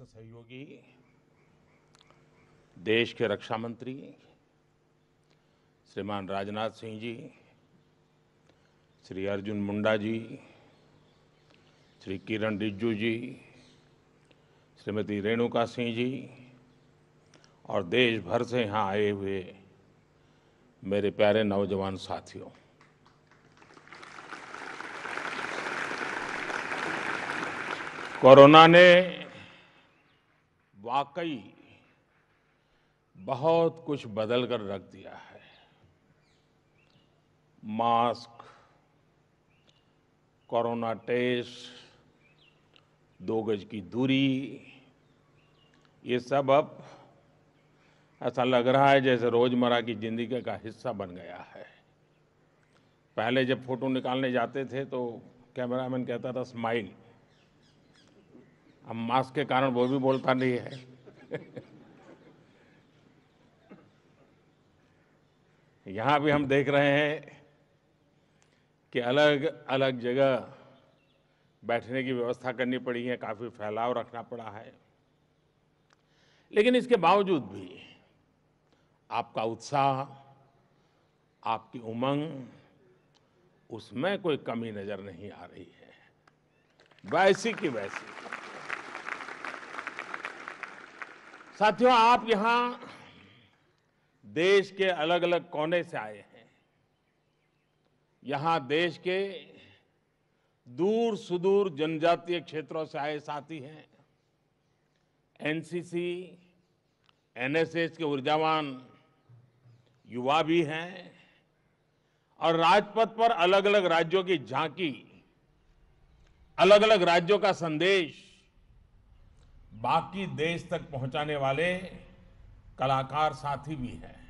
वरिष्ठ सहयोगी, देश के रक्षा मंत्री, श्रीमान राजनाथ सिंह जी, श्री अर्जुन मुंडा जी, श्री किरण रिज्जू जी, श्रीमती रेणुका सिंह जी, और देश भर से यहाँ आए हुए मेरे प्यारे नौजवान साथियों। कोरोना ने वाकई बहुत कुछ बदल कर रख दिया है। मास्क, कोरोना टेस्ट, दो गज की दूरी, ये सब अब ऐसा लग रहा है जैसे रोज़मर्रा की ज़िंदगी का हिस्सा बन गया है। पहले जब फ़ोटो निकालने जाते थे तो कैमरामैन कहता था, स्माइल। अब मास्क के कारण वो भी बोलता नहीं है। यहाँ भी हम देख रहे हैं कि अलग अलग जगह बैठने की व्यवस्था करनी पड़ी है, काफ़ी फैलाव रखना पड़ा है। लेकिन इसके बावजूद भी आपका उत्साह, आपकी उमंग, उसमें कोई कमी नज़र नहीं आ रही है। वैसी की वैसी। साथियों, आप यहाँ देश के अलग अलग कोने से आए हैं। यहाँ देश के दूर सुदूर जनजातीय क्षेत्रों से आए साथी हैं। एनसीसी, एनएसएस के ऊर्जावान युवा भी हैं और राजपथ पर अलग अलग राज्यों की झांकी अलग अलग राज्यों का संदेश बाकी देश तक पहुँचाने वाले कलाकार साथी भी हैं।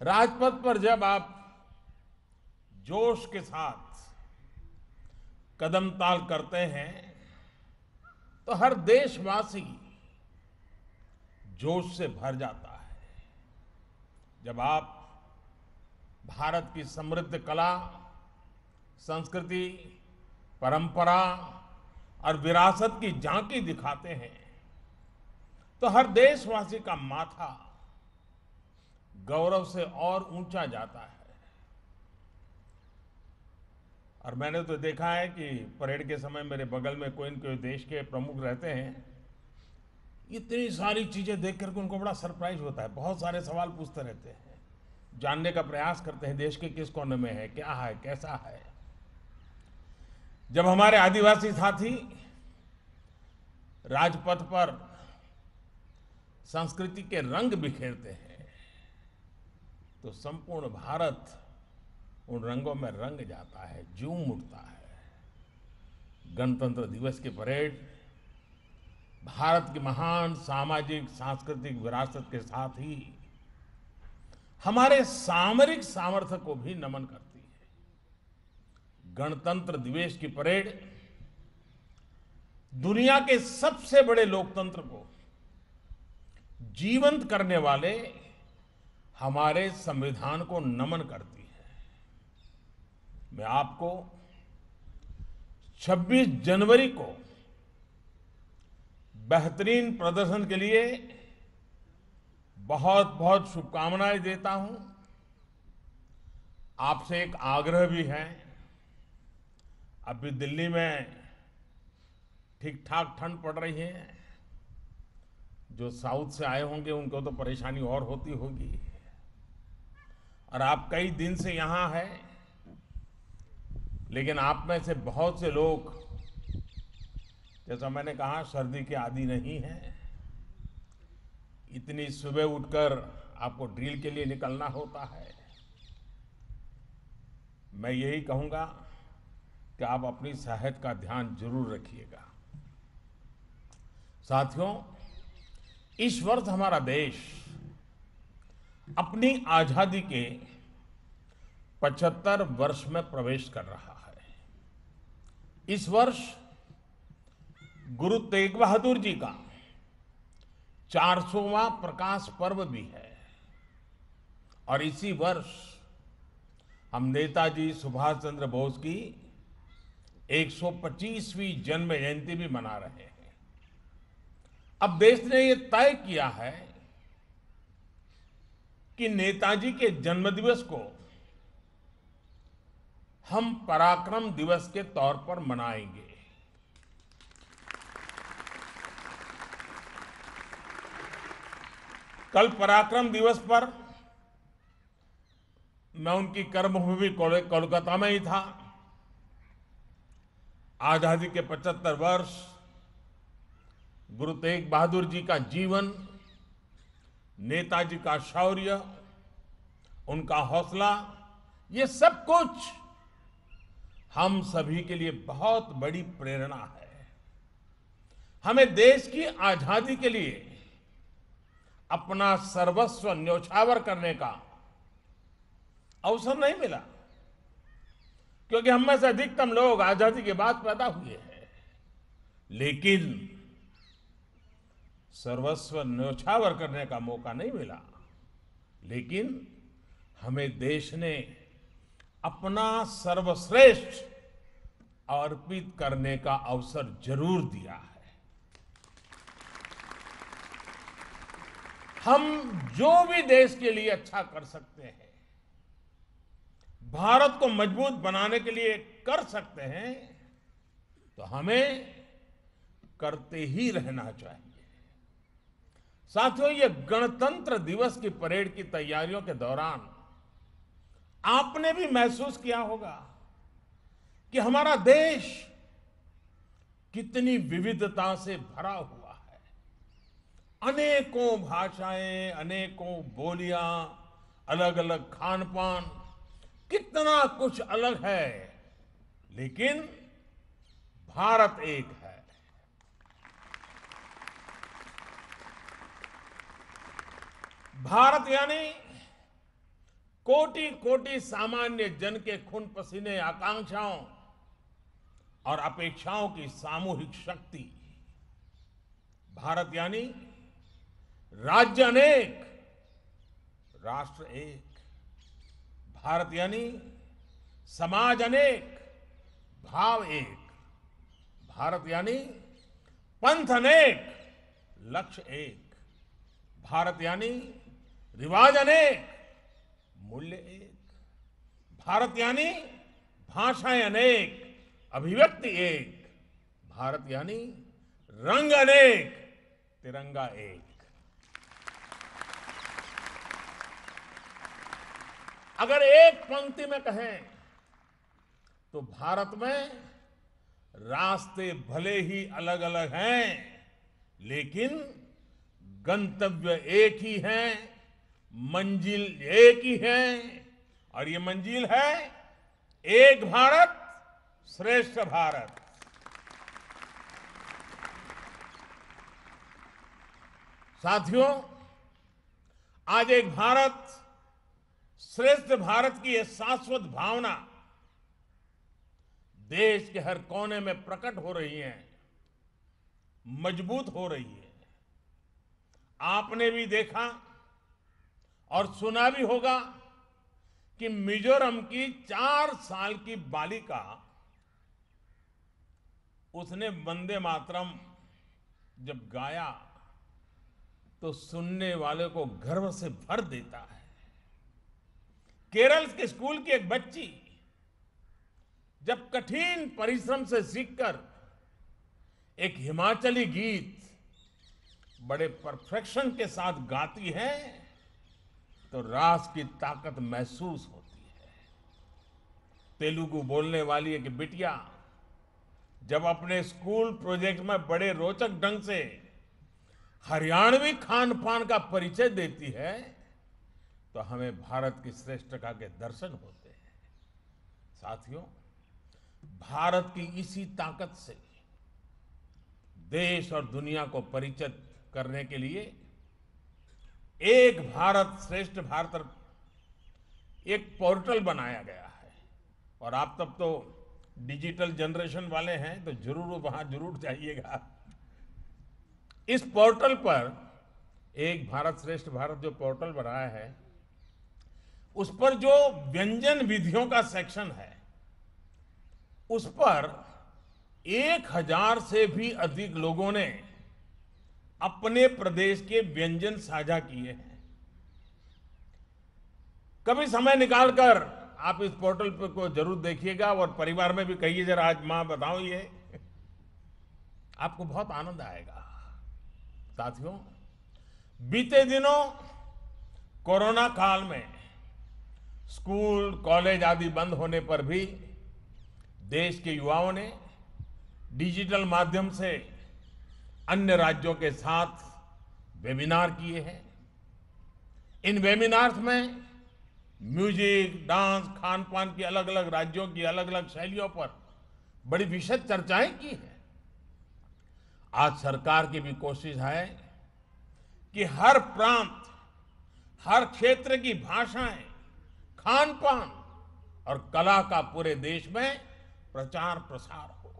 राजपथ पर जब आप जोश के साथ कदम ताल करते हैं तो हर देशवासी जोश से भर जाता है। जब आप भारत की समृद्ध कला, संस्कृति, परंपरा और विरासत की झांकी दिखाते हैं। तो हर देशवासी का माथा गौरव से और ऊँचा जाता है। और मैंने तो देखा है कि परेड के समय मेरे बगल में कोई न कोई देश के प्रमुख रहते हैं। इतनी सारी चीज़ें देख करके उनको बड़ा सरप्राइज़ होता है। बहुत सारे सवाल पूछते रहते हैं। जानने का प्रयास करते हैं देश के किस कोने में है, क्या है, कैसा है। जब हमारे आदिवासी साथी राजपथ पर संस्कृति के रंग बिखेरते हैं तो संपूर्ण भारत उन रंगों में रंग जाता है, जूम उठता है। गणतंत्र दिवस की परेड, भारत की महान सामाजिक, सांस्कृतिक विरासत के साथ ही हमारे सामरिक सामर्थ्य को भी नमन करती गणतंत्र दिवस की परेड, दुनिया के सबसे बड़े लोकतंत्र को जीवंत करने वाले हमारे संविधान को नमन करती है। मैं आपको 26 जनवरी को बेहतरीन प्रदर्शन के लिए बहुत बहुत शुभकामनाएँ देता हूँ। आपसे एक आग्रह भी है अभी दिल्ली में ठीक ठाक ठंड पड़ रही है। जो साउथ से आए होंगे, उनको तो परेशानी और होती होगी। और आप कई दिन से यहाँ हैं, लेकिन आप में से बहुत से लोग, जैसा मैंने कहा, सर्दी के आदि नहीं है। इतनी सुबह उठकर आपको ड्रिल के लिए निकलना होता है। मैं यही कहूँगा कि आप अपनी सेहत का ध्यान ज़रूर रखिएगा। साथियों इस वर्ष हमारा देश अपनी आज़ादी के 75 वर्ष में प्रवेश कर रहा है। इस वर्ष गुरु तेग बहादुर जी का 400वां प्रकाश पर्व भी है और इसी वर्ष हम नेताजी सुभाष चंद्र बोस की 125वीं जन्म जयंती भी मना रहे हैं। अब देश ने ये तय किया है कि नेताजी के जन्मदिवस को हम पराक्रम दिवस के तौर पर मनाएँगे। कल पराक्रम दिवस पर मैं उनकी कर्मभूमि कोलकाता में ही था। आज़ादी के 75 वर्ष, गुरु तेग बहादुर जी का जीवन, नेताजी का शौर्य, उनका हौसला, ये सब कुछ हम सभी के लिए बहुत बड़ी प्रेरणा है। हमें देश की आज़ादी के लिए अपना सर्वस्व न्यौछावर करने का अवसर नहीं मिला। क्योंकि हम में से अधिकतम लोग आज़ादी के बाद पैदा हुए हैं। लेकिन सर्वस्व न्योछावर करने का मौका नहीं मिला। लेकिन हमें देश ने अपना सर्वश्रेष्ठ अर्पित करने का अवसर ज़रूर दिया है। हम जो भी देश के लिए अच्छा कर सकते हैं भारत को मज़बूत बनाने के लिए कर सकते हैं तो हमें करते ही रहना चाहिए। साथियों, ये गणतंत्र दिवस की परेड की तैयारियों के दौरान आपने भी महसूस किया होगा कि हमारा देश कितनी विविधता से भरा हुआ है। अनेकों भाषाएँ, अनेकों बोलियाँ अलग अलग खान पान कितना कुछ अलग है, लेकिन भारत एक है। भारत यानी कोटि कोटि सामान्य जन के खून पसीने आकांक्षाओं और अपेक्षाओं की सामूहिक शक्ति। भारत यानी राज्य अनेक, राष्ट्र एक। भारत यानी समाज अनेक, भाव एक। भारत यानी पंथ अनेक, लक्ष्य एक। भारत यानी रिवाज अनेक, मूल्य एक। भारत यानी भाषाएँ अनेक, अभिव्यक्ति एक। भारत यानी रंग अनेक, तिरंगा एक। अगर एक पंक्ति में कहें तो भारत में रास्ते भले ही अलग अलग हैं, लेकिन गंतव्य एक ही है, मंजिल एक ही है, और ये मंजिल है एक भारत, श्रेष्ठ भारत। साथियों, आज एक भारत श्रेष्ठ भारत की यह शाश्वत भावना देश के हर कोने में प्रकट हो रही है, मज़बूत हो रही है। आपने भी देखा और सुना भी होगा कि मिजोरम की चार साल की बालिका, उसने वंदे मातरम जब गाया तो सुनने वाले को गर्व से भर देता है। केरल के स्कूल की एक बच्ची जब कठिन परिश्रम से सीखकर एक हिमाचली गीत बड़े परफेक्शन के साथ गाती है तो रास की ताकत महसूस होती है। तेलुगु बोलने वाली एक बिटिया जब अपने स्कूल प्रोजेक्ट में बड़े रोचक ढंग से हरियाणवी खान पान का परिचय देती है तो हमें भारत की श्रेष्ठता के दर्शन होते हैं। साथियों, भारत की इसी ताकत से देश और दुनिया को परिचित करने के लिए एक भारत श्रेष्ठ भारत एक पोर्टल बनाया गया है। और आप तब तो डिजिटल जनरेशन वाले हैं तो ज़रूर वहाँ ज़रूर जाइएगा। इस पोर्टल पर एक भारत श्रेष्ठ भारत जो पोर्टल बनाया है उस पर जो व्यंजन विधियों का सेक्शन है, उस पर एक हज़ार से भी अधिक लोगों ने अपने प्रदेश के व्यंजन साझा किए हैं। कभी समय निकालकर आप इस पोर्टल पर को ज़रूर देखिएगा और परिवार में भी कहिए, जरा आज माँ बताओ ये। आपको बहुत आनंद आएगा। साथियों, बीते दिनों कोरोना काल में स्कूल, कॉलेज आदि बंद होने पर भी देश के युवाओं ने डिजिटल माध्यम से अन्य राज्यों के साथ वेबिनार किए हैं। इन वेबिनार्स में म्यूज़िक, डांस खान पान की अलग अलग राज्यों की अलग अलग शैलियों पर बड़ी विशद चर्चाएँ की है। आज सरकार की भी कोशिश है कि हर प्रांत, हर क्षेत्र की भाषाएँ खान पान और कला का पूरे देश में प्रचार प्रसार हो।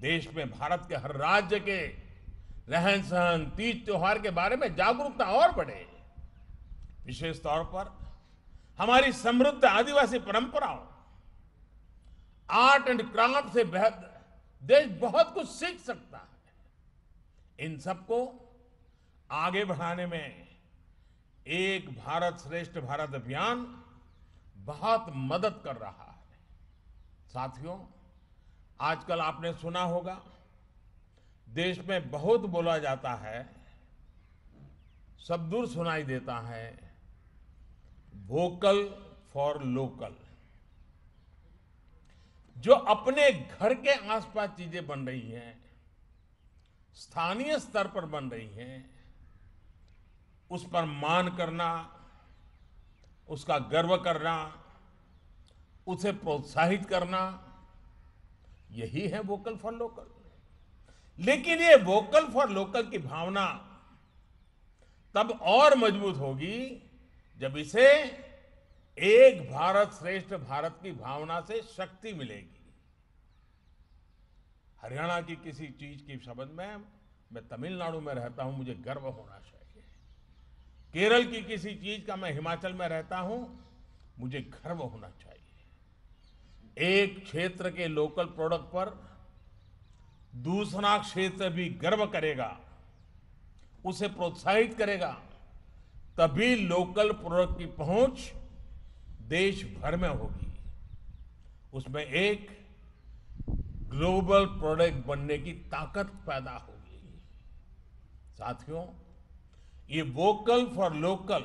देश में भारत के हर राज्य के रहन सहन, तीज त्योहार के बारे में जागरूकता और बढ़े। विशेष तौर पर हमारी समृद्ध आदिवासी परंपराओं, आर्ट एंड क्राफ्ट से बेहतर देश बहुत कुछ सीख सकता है। इन सबको आगे बढ़ाने में एक भारत श्रेष्ठ भारत अभियान बहुत मदद कर रहा है। साथियों, आजकल आपने सुना होगा, देश में बहुत बोला जाता है, सब दूर सुनाई देता है वोकल फॉर लोकल जो अपने घर के आसपास चीज़ें बन रही हैं, स्थानीय स्तर पर बन रही हैं उस पर मान करना, उसका गर्व करना, उसे प्रोत्साहित करना, यही है वोकल फॉर लोकल लेकिन ये वोकल फॉर लोकल की भावना तब और मज़बूत होगी जब इसे एक भारत श्रेष्ठ भारत की भावना से शक्ति मिलेगी। हरियाणा की किसी चीज़ की संबंध में, मैं तमिलनाडु में रहता हूँ, मुझे गर्व होना चाहिए। केरल की किसी चीज़ का मैं हिमाचल में रहता हूँ, मुझे गर्व होना चाहिए। एक क्षेत्र के लोकल प्रोडक्ट पर दूसरा क्षेत्र भी गर्व करेगा, उसे प्रोत्साहित करेगा, तभी लोकल प्रोडक्ट की पहुँच देश भर में होगी। उसमें एक ग्लोबल प्रोडक्ट बनने की ताकत पैदा होगी। साथियों ये वोकल फॉर लोकल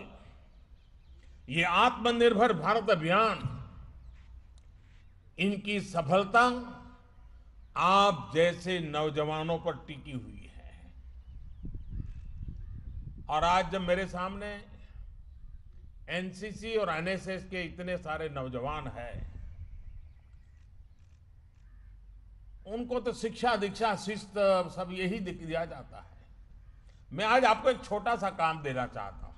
ये आत्मनिर्भर भारत अभियान, इनकी सफलता आप जैसे नौजवानों पर टिकी हुई है। और आज जब मेरे सामने एनसीसी और एनएसएस के इतने सारे नौजवान हैं, उनको तो शिक्षा दीक्षा शिस्त सब यही दिख दिया जाता है। मैं आज आपको एक छोटा सा काम देना चाहता हूँ।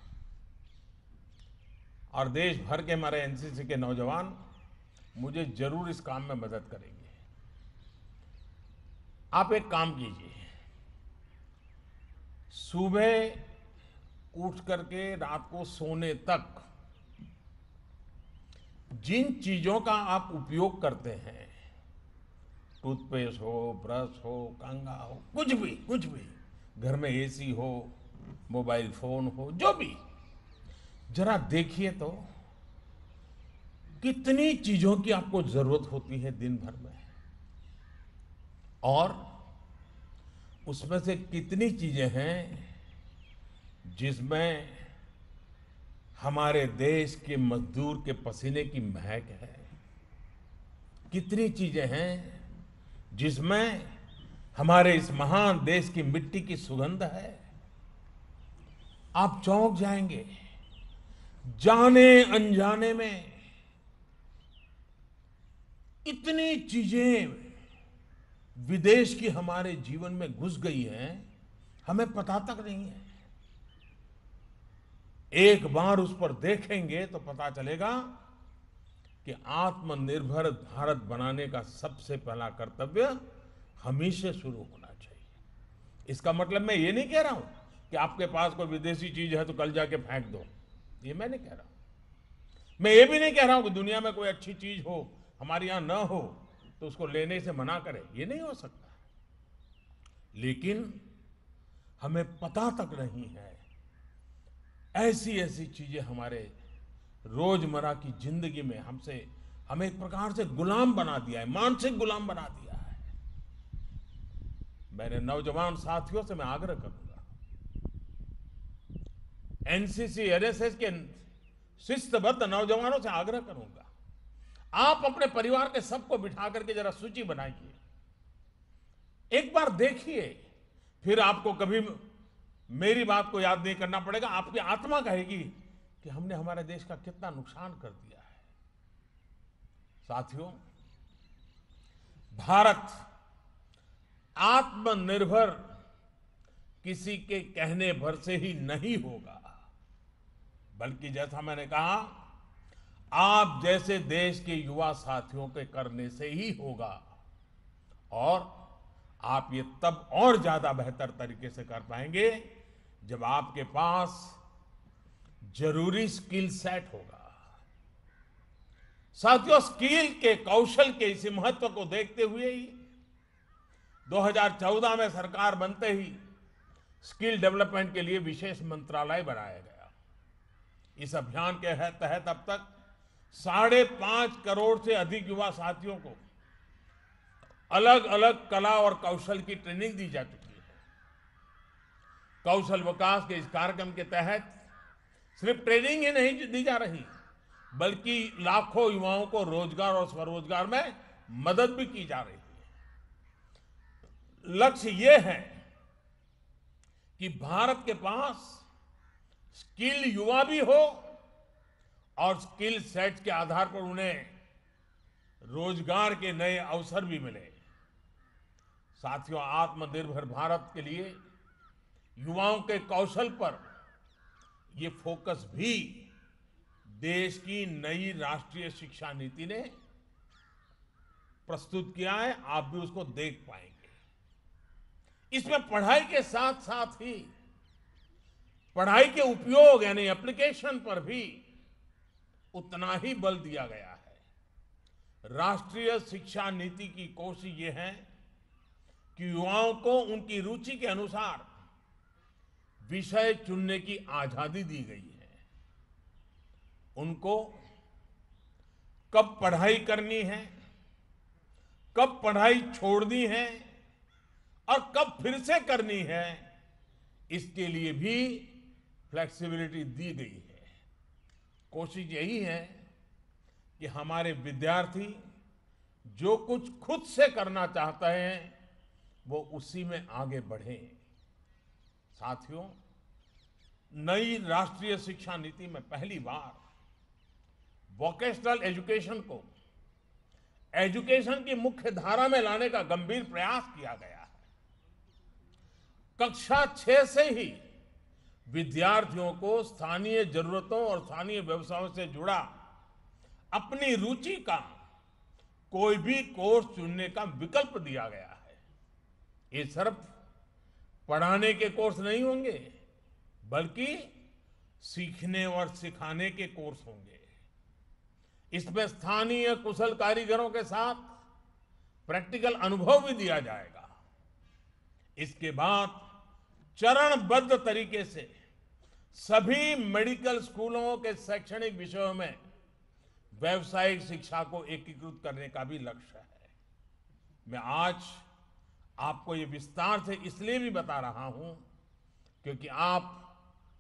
और देश भर के हमारे एनसीसी के नौजवान मुझे ज़रूर इस काम में मदद करेंगे। आप एक काम कीजिए। सुबह उठ करके रात को सोने तक जिन चीज़ों का आप उपयोग करते हैं, टूथपेस्ट हो, ब्रश हो, कंगा हो, कुछ भी कुछ भी घर में एसी हो मोबाइल फ़ोन हो, जो भी। जरा देखिए तो कितनी चीज़ों की आपको ज़रूरत होती है दिन भर में। और उसमें से कितनी चीज़ें हैं जिसमें हमारे देश के मजदूर के पसीने की महक है। कितनी चीज़ें हैं जिसमें हमारे इस महान देश की मिट्टी की सुगंध है। आप चौंक जाएँगे, जाने अनजाने में। इतनी चीज़ें विदेश की हमारे जीवन में घुस गई हैं, हमें पता तक नहीं है। एक बार उस पर देखेंगे तो पता चलेगा कि आत्मनिर्भर भारत बनाने का सबसे पहला कर्तव्य हमी से शुरू होना चाहिए। इसका मतलब मैं ये नहीं कह रहा हूँ कि आपके पास कोई विदेशी चीज़ है तो कल जाके फेंक दो। ये मैं नहीं कह रहा हूँ। मैं ये भी नहीं कह रहा हूँ कि दुनिया में कोई अच्छी चीज़ हो, हमारे यहाँ न हो तो उसको लेने से मना करें। ये नहीं हो सकता। लेकिन हमें पता तक नहीं है ऐसी ऐसी चीज़ें हमारे रोज़मर्रा की ज़िंदगी में हमसे, हमें एक प्रकार से गुलाम बना दिया है, मानसिक गुलाम बना दिया है। मेरे नौजवान साथियों से मैं आग्रह करूँगा। एनसीसी एनएसएस के शिस्तबद्ध नौजवानों से आग्रह करूँगा। आप अपने परिवार के सबको बिठा करके जरा सूची बनाइए। एक बार देखिए, फिर आपको कभी मेरी बात को याद नहीं करना पड़ेगा। आपकी आत्मा कहेगी कि हमने हमारे देश का कितना नुकसान कर दिया है। साथियों, भारत आत्मनिर्भर किसी के कहने भर से ही नहीं होगा। बल्कि जैसा मैंने कहा, आप जैसे देश के युवा साथियों के करने से ही होगा। और आप ये तब और ज़्यादा बेहतर तरीके से कर पाएँगे जब आपके पास ज़रूरी स्किल सेट होगा। साथियों, स्किल के कौशल के इसी महत्व को देखते हुए ही 2014 में सरकार बनते ही स्किल डेवलपमेंट के लिए विशेष मंत्रालय बनाया गया। इस अभियान के तहत अब तक साढ़े पाँच करोड़ से अधिक युवा साथियों को अलग अलग कला और कौशल की ट्रेनिंग दी जा चुकी है। कौशल विकास के इस कार्यक्रम के तहत सिर्फ़ ट्रेनिंग ही नहीं दी जा रही, बल्कि लाखों युवाओं को रोज़गार और स्वरोजगार में मदद भी की जा रही। है लक्ष्य ये है कि भारत के पास स्किल युवा भी हो और स्किल सेट के आधार पर उन्हें रोज़गार के नए अवसर भी मिले। साथियों, आत्मनिर्भर भारत के लिए युवाओं के कौशल पर ये फोकस भी देश की नई राष्ट्रीय शिक्षा नीति ने प्रस्तुत किया है। आप भी उसको देख पाएँगे। इसमें पढ़ाई के साथ साथ ही पढ़ाई के उपयोग यानी एप्लीकेशन पर भी उतना ही बल दिया गया है। राष्ट्रीय शिक्षा नीति की कोशिश ये है कि युवाओं को उनकी रुचि के अनुसार विषय चुनने की आज़ादी दी गई है। उनको कब पढ़ाई करनी है, कब पढ़ाई छोड़नी है और कब फिर से करनी है, इसके लिए भी फ्लेक्सिबिलिटी दी गई है। कोशिश यही है कि हमारे विद्यार्थी जो कुछ खुद से करना चाहते हैं, वो उसी में आगे बढ़े। साथियों, नई राष्ट्रीय शिक्षा नीति में पहली बार वोकेशनल एजुकेशन को एजुकेशन की मुख्य धारा में लाने का गंभीर प्रयास किया गया। कक्षा छह से ही विद्यार्थियों को स्थानीय जरूरतों और स्थानीय व्यवसायों से जुड़ा अपनी रुचि का कोई भी कोर्स चुनने का विकल्प दिया गया है। ये सिर्फ़ पढ़ाने के कोर्स नहीं होंगे, बल्कि सीखने और सिखाने के कोर्स होंगे। इसमें स्थानीय कुशल कारीगरों के साथ प्रैक्टिकल अनुभव भी दिया जाएगा। इसके बाद चरणबद्ध तरीके से सभी मेडिकल स्कूलों के शैक्षणिक विषयों में व्यवसायिक शिक्षा को एकीकृत करने का भी लक्ष्य है। मैं आज आपको ये विस्तार से इसलिए भी बता रहा हूँ क्योंकि आप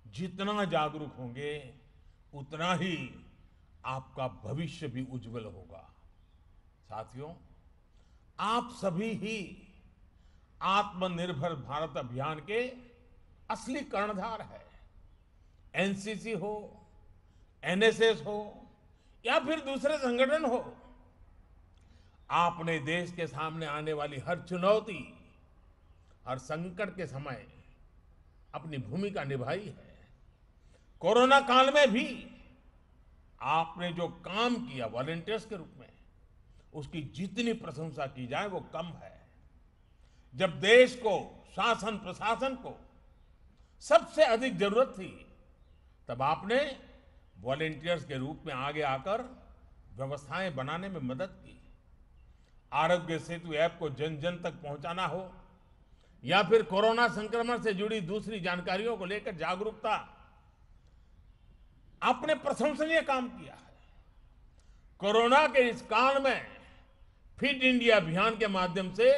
जितना जागरूक होंगे, उतना ही आपका भविष्य भी उज्जवल होगा। साथियों, आप सभी ही आत्मनिर्भर भारत अभियान के असली कर्णधार है। एनसीसी हो, एनएसएस हो, या फिर दूसरे संगठन हो, आपने देश के सामने आने वाली हर चुनौती, हर संकट के समय अपनी भूमिका निभाई है। कोरोना काल में भी आपने जो काम किया वॉलेंटियर्स के रूप में, उसकी जितनी प्रशंसा की जाए वो कम है। जब देश को, शासन प्रशासन को सबसे अधिक ज़रूरत थी। तब आपने वॉलेंटियर्स के रूप में आगे आकर व्यवस्थाएँ बनाने में मदद की। आरोग्य सेतु ऐप को जन जन तक पहुंचाना हो, या फिर कोरोना संक्रमण से जुड़ी दूसरी जानकारियों को लेकर जागरूकता। आपने प्रशंसनीय काम किया। है कोरोना के इस काल में फिट इंडिया अभियान के माध्यम से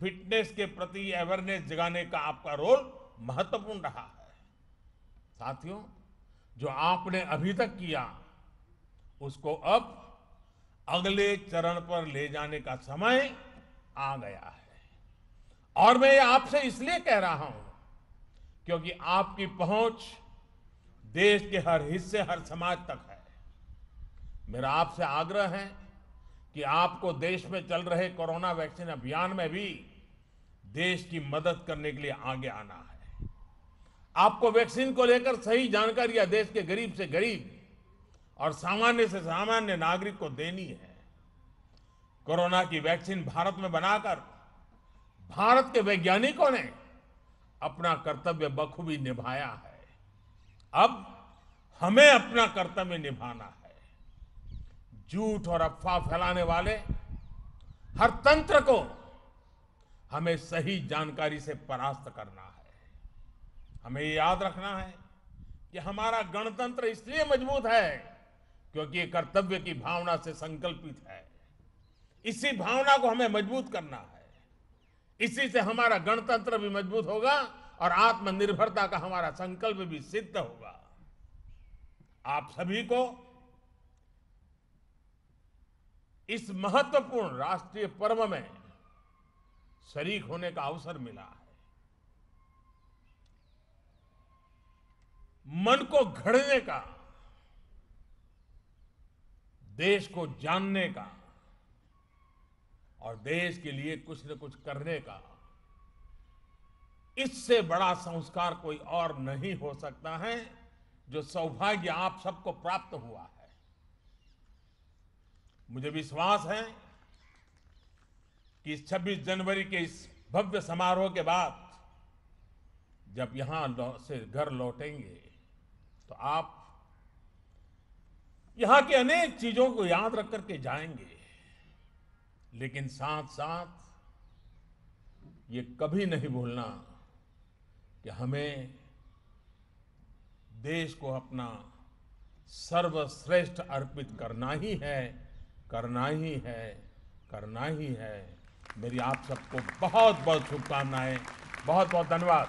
फिटनेस के प्रति अवेयरनेस जगाने का आपका रोल महत्वपूर्ण रहा है। साथियों, जो आपने अभी तक किया, उसको अब अगले चरण पर ले जाने का समय आ गया है। और मैं ये आपसे इसलिए कह रहा हूँ, क्योंकि आपकी पहुँच देश के हर हिस्से, हर समाज तक है। मेरा आपसे आग्रह है कि आपको देश में चल रहे कोरोना वैक्सीन अभियान में भी देश की मदद करने के लिए आगे आना है। आपको वैक्सीन को लेकर सही जानकारियाँ देश के गरीब से गरीब और सामान्य से सामान्य नागरिक को देनी है। कोरोना की वैक्सीन भारत में बनाकर भारत के वैज्ञानिकों ने अपना कर्तव्य बखूबी निभाया है। अब हमें अपना कर्तव्य निभाना है। झूठ और अफवाह फैलाने वाले हर तंत्र को हमें सही जानकारी से परास्त करना है। हमें याद रखना है कि हमारा गणतंत्र इसलिए मज़बूत है क्योंकि ये कर्तव्य की भावना से संकल्पित है। इसी भावना को हमें मज़बूत करना है। इसी से हमारा गणतंत्र भी मज़बूत होगा और आत्मनिर्भरता का हमारा संकल्प भी सिद्ध होगा। आप सभी को इस महत्वपूर्ण राष्ट्रीय पर्व में शरीक होने का अवसर मिला। है मन को घड़ने का, देश को जानने का, और देश के लिए कुछ न कुछ करने का, इससे बड़ा संस्कार कोई और नहीं हो सकता है, जो सौभाग्य आप सबको प्राप्त हुआ है। मुझे विश्वास है कि 26 जनवरी के इस भव्य समारोह के बाद जब यहाँ से घर लौटेंगे तो आप यहाँ की अनेक चीज़ों को याद रख करके जाएँगे, लेकिन साथ साथ ये कभी नहीं भूलना कि हमें देश को अपना सर्वश्रेष्ठ अर्पित करना ही है, करना ही है, करना ही है। मेरी आप सबको बहुत बहुत शुभकामनाएँ बहुत बहुत धन्यवाद।